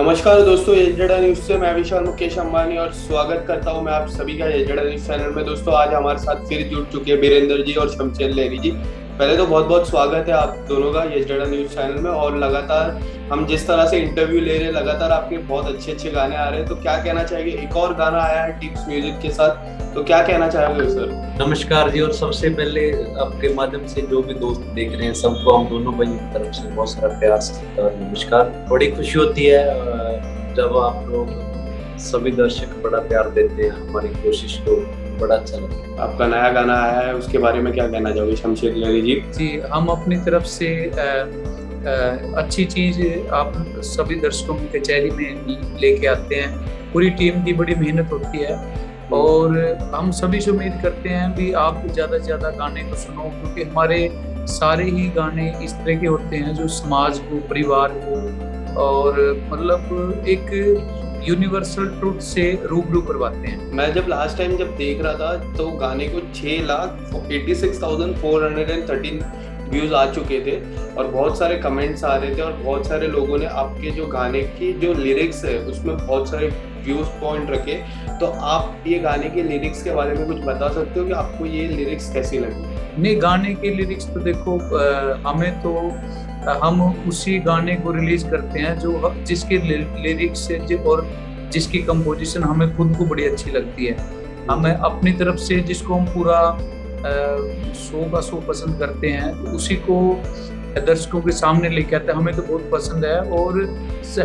नमस्कार दोस्तों, एजेडा न्यूज़ से मैं विशाल मुकेश अंबानी और स्वागत करता हूँ मैं आप सभी का एजेडा न्यूज़ चैनल में। दोस्तों, आज हमारे साथ फिर जुड़ चुके हैं बीरेंद्र जी और शमशेर लेरी जी। पहले तो बहुत बहुत स्वागत है आप दोनों का एजेडा न्यूज़ चैनल में और लगातार हम जिस तरह से इंटरव्यू ले रहे हैं, लगातार आपके बहुत अच्छे अच्छे गाने आ रहे हैं। तो क्या कहना चाहेंगे? एक और गाना आया है टिप्स म्यूज़िक के साथ। तो क्या कहना चाहेंगे सर? नमस्कार जी, और सबसे पहले आपके माध्यम से जो भी दोस्त देख रहे हैं, सबको हम दोनों भाई तरफ़ से बहुत सारा प्यार नमस्कार। बड़ी खुशी होती है जब आप लोग सभी दर्शक बड़ा प्यार देते हैं, हमारी कोशिश को बड़ा अच्छा लगता आपका नया गाना आया है उसके बारे में क्या कहना चाहोगे शमशेर लहरी जी? जी हम अपनी तरफ़ से आ, आ, अच्छी चीज़ आप सभी दर्शकों की कचहरी में लेके आते हैं। पूरी टीम की बड़ी मेहनत होती है और हम सभी से उम्मीद करते हैं भी आप ज़्यादा से ज़्यादा गाने को सुनो क्योंकि हमारे सारे ही गाने इस तरह के होते हैं जो समाज को परिवार को और मतलब एक यूनिवर्सल ट्रूथ से रूबरू करवाते हैं। मैं जब लास्ट टाइम जब देख रहा था तो गाने को छह lakh eighty six thousand four hundred and thirteen views आ चुके थे और बहुत सारे कमेंट्स आ रहे थे और बहुत सारे लोगों ने आपके जो गाने की जो लिरिक्स है उसमें बहुत सारे व्यूज़ पॉइंट रखे। तो आप ये गाने के लिरिक्स के बारे में कुछ बता सकते हो कि आपको ये लिरिक्स कैसी लगी? नहीं गाने के लिरिक्स तो देखो हमें तो हम उसी गाने को रिलीज़ करते हैं जो जिसके लिरिक्स और जिसकी कंपोजिशन हमें खुद को बड़ी अच्छी लगती है। हमें अपनी तरफ़ से जिसको हम पूरा शो का शो पसंद करते हैं, उसी को दर्शकों के सामने लेके आते हैं। हमें तो बहुत पसंद है और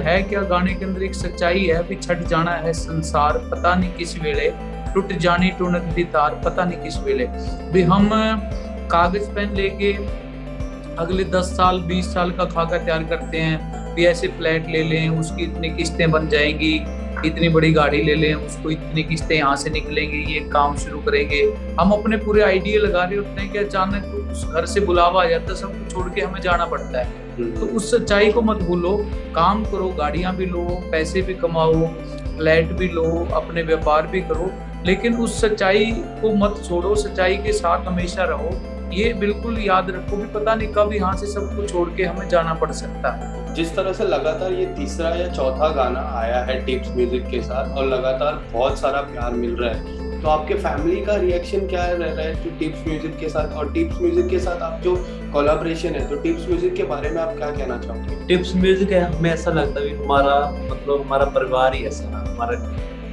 है क्या गाने के अंदर एक सच्चाई है भी छट जाना है संसार, पता नहीं किस वेले, टूट जानी टूनक दी तार, पता नहीं किस वेले। भी हम, कागज़ पेन लेके अगले दस साल बीस साल का खाका तैयार करते हैं भी ऐसे फ्लैट ले लें उसकी इतनी किस्तें बन जाएँगी इतनी बड़ी गाड़ी ले लें उसको इतनी किस्तें यहाँ से निकलेंगी ये काम शुरू करेंगे। हम अपने पूरे आइडिया लगा रहे होते हैं कि अचानक उस घर से बुलावा आ जाता है सब कुछ छोड़ के हमें जाना पड़ता है। हम्म। तो उस सच्चाई को मत भूलो काम करो गाड़ियाँ भी लो पैसे भी कमाओ फ्लैट भी लो अपने व्यापार भी करो लेकिन उस सच्चाई को मत छोड़ो सच्चाई के साथ हमेशा रहो। ये बिल्कुल याद रखो भी पता नहीं कब यहाँ से सब कुछ छोड़ के हमें जाना पड़ सकता है। जिस तरह से लगातार ये तीसरा या चौथा गाना आया है टिप्स म्यूज़िक के साथ और लगातार बहुत सारा प्यार मिल रहा है तो आपके फैमिली का रिएक्शन क्या रह रहा है टिप्स म्यूज़िक के साथ? और टिप्स म्यूज़िक के साथ आप जो कोलाब्रेशन है तो टिप्स म्यूज़िक के बारे में आप क्या कहना चाहोगे? टिप्स म्यूज़िक है हमें ऐसा लगता है हमारा मतलब हमारा परिवार ही ऐसा हमारे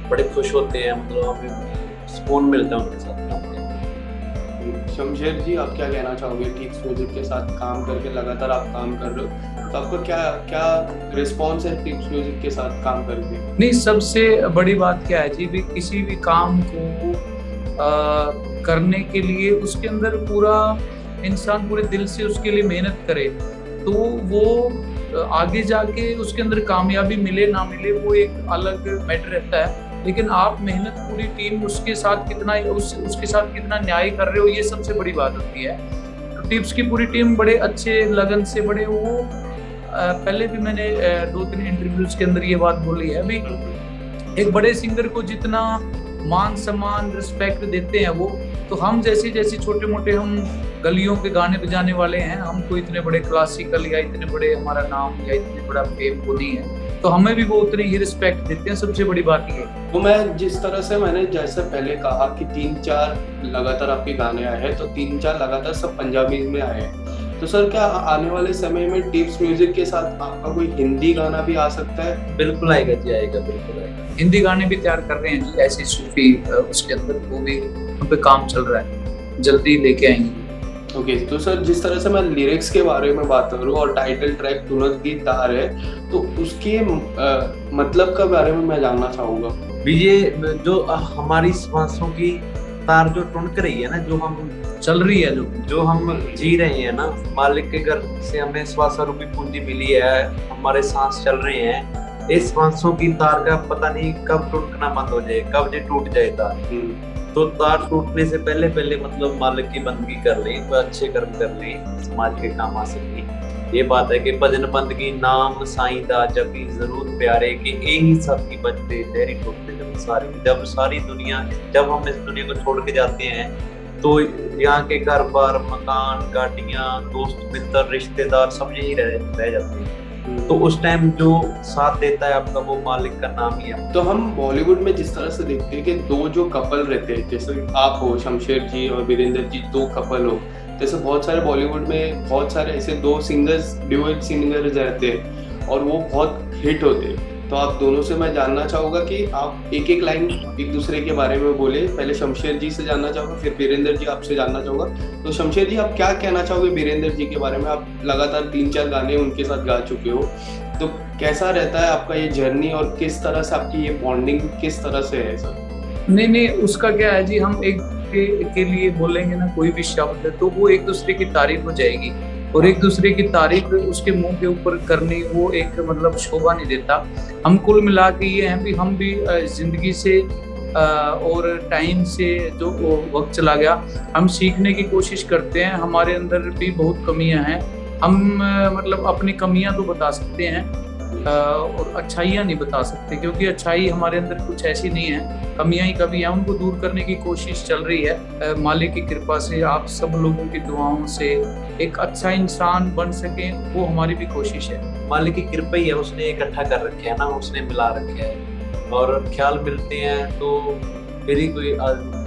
बड़े खुश होते हैं मतलब हमें सुकून मिलता है उनके साथ। शमशेर जी आप क्या कहना चाहोगे? टीक्स म्यूज़िक के साथ काम करके लगातार आप काम कर रहे हो तो आपका क्या क्या रिस्पॉन्स है टीक्स म्यूज़िक के साथ काम करके? नहीं सबसे बड़ी बात क्या है जी भी किसी भी काम को आ, करने के लिए उसके अंदर पूरा इंसान पूरे दिल से उसके लिए मेहनत करे तो वो आगे जाके उसके अंदर कामयाबी मिले ना मिले वो एक अलग मैटर रहता है। लेकिन आप मेहनत पूरी टीम उसके साथ कितना उस, उसके साथ कितना न्याय कर रहे हो ये सबसे बड़ी बात होती है। तो टिप्स की पूरी टीम बड़े अच्छे लगन से बड़े वो पहले भी मैंने दो तीन इंटरव्यूज़ के अंदर ये बात बोली है अभी एक बड़े सिंगर को जितना मान सम्मान रिस्पेक्ट देते हैं वो तो हम जैसे जैसे छोटे मोटे हम गलियों के गाने बजाने वाले हैं हमको इतने बड़े क्लासिकल या इतने बड़े हमारा नाम या इतने बड़ा फेम को नहीं है। तो हमें भी वो उतनी ही रिस्पेक्ट देते हैं, सबसे बड़ी बात ये तो मैं जिस तरह से मैंने जैसे पहले कहा कि तीन चार लगातार आपके गाने आए हैं तो तीन चार लगातार सब पंजाबी में आए हैं। तो सर क्या आने वाले समय में टिप्स म्यूज़िक के साथ आपका कोई हिंदी गाना भी आ सकता है? बिल्कुल आएगा जी आएगा बिल्कुल आएगा। हिंदी गाने भी तैयार कर रहे हैं जी ऐसी सूफी उसके अंदर वो भी उन पे काम चल रहा है। जल्दी लेके आएँगे। ओके okay, तो सर जिस तरह से मैं लिरिक्स के बारे में बात करूँ और टाइटल ट्रैक तुरंत की तार है तो उसके आ, मतलब के बारे में मैं जानना चाहूँगा। ये जो हमारी सांसों की तार जो टुनक रही है ना जो हम चल रही है जो। जो हम जी रहे हैं ना मालिक के घर से हमें श्वास रूपी पूंजी मिली है हमारे सांस चल रहे हैं। इस सांसों की तार का पता नहीं कब टूटना बंद हो जाए कब ये टूट जाए तार। हम्म। तो तार टूटने से पहले पहले मतलब मालिक की बंदगी कर लें तो अच्छे कर्म कर लें समाज के काम आ सके। ये बात है कि भजन बंदगी नाम साईं दा जबी ज़रूर प्यारे कि यही सब की बचते तेरी टूटते जब सारी जब सारी दुनिया जब हम इस दुनिया को छोड़ के जाते हैं तो यहाँ के घर बार मकान गाड़ियाँ दोस्त मित्र रिश्तेदार सब यही रह, रह जाते हैं। तो उस टाइम जो साथ देता है आपका वो मालिक का नाम ही है तो हम बॉलीवुड में जिस तरह से देखते हैं कि दो जो कपल रहते हैं जैसे आप हो शमशेर जी और वीरेंद्र जी दो कपल हो जैसे बहुत सारे बॉलीवुड में बहुत सारे ऐसे दो सिंगर्स ड्यूएट सिंगर्स रहते हैं और वो बहुत हिट होते हैं तो आप दोनों से मैं जानना चाहूँगा कि आप एक एक लाइन एक दूसरे के बारे में बोले। पहले शमशेर जी से जानना चाहूँगा फिर वीरेंद्र जी आपसे जानना चाहूँगा। तो शमशेर जी आप क्या कहना चाहोगे वीरेंद्र जी के बारे में? आप लगातार तीन चार गाने उनके साथ गा चुके हो। तो कैसा रहता है आपका ये जर्नी और किस तरह से आपकी ये बॉन्डिंग किस तरह से है सर? नहीं नहीं उसका क्या है जी हम एक के, के लिए बोलेंगे ना कोई भी शब्द तो वो एक दूसरे की तारीफ़ हो जाएगी। और एक दूसरे की तारीफ़ उसके मुँह के ऊपर करनी, वो एक मतलब शोभा नहीं देता। हम कुल मिला के ये हैं भी हम भी ज़िंदगी से और टाइम से जो वक्त चला गया, हम सीखने की कोशिश करते हैं। हमारे अंदर भी बहुत कमियाँ हैं। हम मतलब अपनी कमियाँ तो बता सकते हैं और अच्छाइयाँ नहीं बता सकते, क्योंकि अच्छाई हमारे अंदर कुछ ऐसी नहीं है। कमियाँ ही कभी हैं उनको दूर करने की कोशिश चल रही है। मालिक की कृपा से, आप सब लोगों की दुआओं से एक अच्छा इंसान बन सके, वो हमारी भी कोशिश है। मालिक की कृपा ही है, उसने इकट्ठा कर रखे है ना, उसने मिला रखे है। और ख्याल मिलते हैं तो फिर ही कोई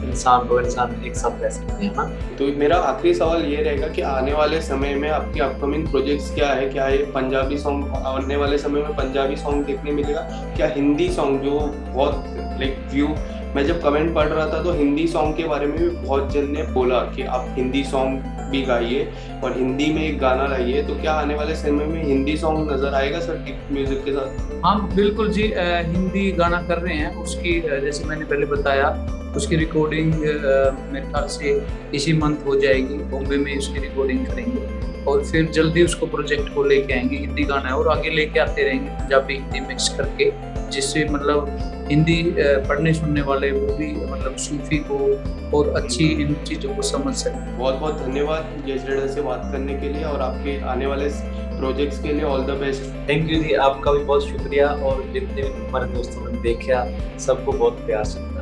इंसान दो इंसान एक साथ रह सकते हैं ना? तो मेरा आखिरी सवाल ये रहेगा कि आने वाले समय में आपके अपकमिंग प्रोजेक्ट्स क्या है? क्या ये पंजाबी सॉन्ग आने वाले समय में पंजाबी सॉन्ग देखने मिलेगा? क्या हिंदी सॉन्ग जो बहुत लाइक व्यू मैं जब कमेंट पढ़ रहा था तो हिंदी सॉन्ग के बारे में भी बहुत जन ने बोला कि आप हिंदी सॉन्ग भी गाइए और हिंदी में एक गाना लाइए। तो क्या आने वाले समय में हिंदी सॉन्ग नज़र आएगा सर म्यूज़िक के साथ? हाँ बिल्कुल जी आ, हिंदी गाना कर रहे हैं। उसकी जैसे मैंने पहले बताया उसकी रिकॉर्डिंग मेरे ख्याल से इसी मंथ हो जाएगी। बॉम्बे में उसकी रिकॉर्डिंग करेंगे और फिर जल्दी उसको प्रोजेक्ट को लेके आएँगे। हिंदी गाना है और आगे लेके आते रहेंगे पंजाबी हिंदी मिक्स करके जिससे मतलब हिंदी पढ़ने सुनने वाले वो भी मतलब सूफी को और अच्छी इन चीज़ों को समझ सकें। बहुत बहुत धन्यवाद जयसरेडा से बात करने के लिए और आपके आने वाले प्रोजेक्ट्स के लिए all the best thank you जी आपका भी बहुत शुक्रिया और जितने भी हमारे दोस्तों ने देखा सबको बहुत प्यार सुनता